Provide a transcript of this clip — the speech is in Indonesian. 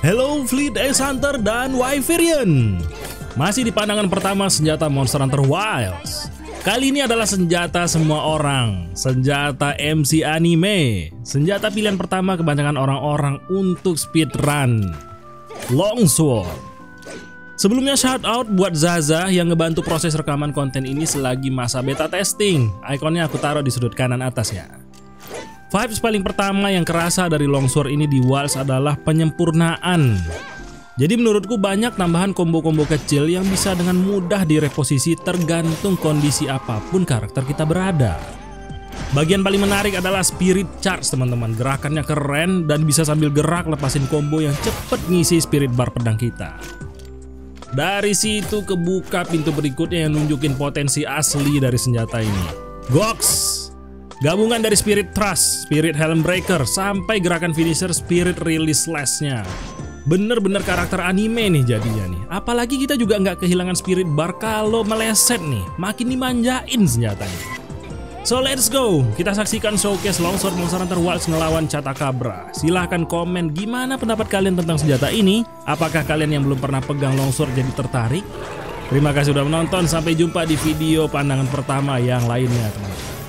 Hello Fleet Ace Hunter dan Wyverian. Masih di pandangan pertama senjata Monster Hunter Wilds. Kali ini adalah senjata semua orang. Senjata MC anime. Senjata pilihan pertama kebanyakan orang-orang untuk speedrun Longsword Sebelumnya shout out buat Zaza yang ngebantu proses rekaman konten ini selagi masa beta testing Ikonnya aku taruh di sudut kanan atas ya Vibes paling pertama yang kerasa dari longsword ini di Walls adalah penyempurnaan. Jadi menurutku banyak tambahan combo-combo kecil yang bisa dengan mudah direposisi tergantung kondisi apa pun karakter kita berada. Bagian paling menarik adalah spirit charge teman-teman. Gerakannya keren dan bisa sambil gerak lepasin combo yang cepet ngisi spirit bar pedang kita. Dari situ kebuka pintu berikutnya yang nunjukin potensi asli dari senjata ini. Gox! Gabungan dari Spirit Trust, Spirit Helm Breaker, sampai gerakan finisher Spirit Release Slash-nya. Bener-bener karakter anime nih jadinya nih. Apalagi kita juga nggak kehilangan Spirit Bar kalau meleset nih. Makin dimanjain senjatanya. So let's go, kita saksikan showcase Longsword Monster Hunter Wilds ngelawan Catakabra. Silahkan komen gimana pendapat kalian tentang senjata ini. Apakah kalian yang belum pernah pegang Longsword jadi tertarik? Terima kasih sudah menonton, sampai jumpa di video pandangan pertama yang lainnya teman-teman.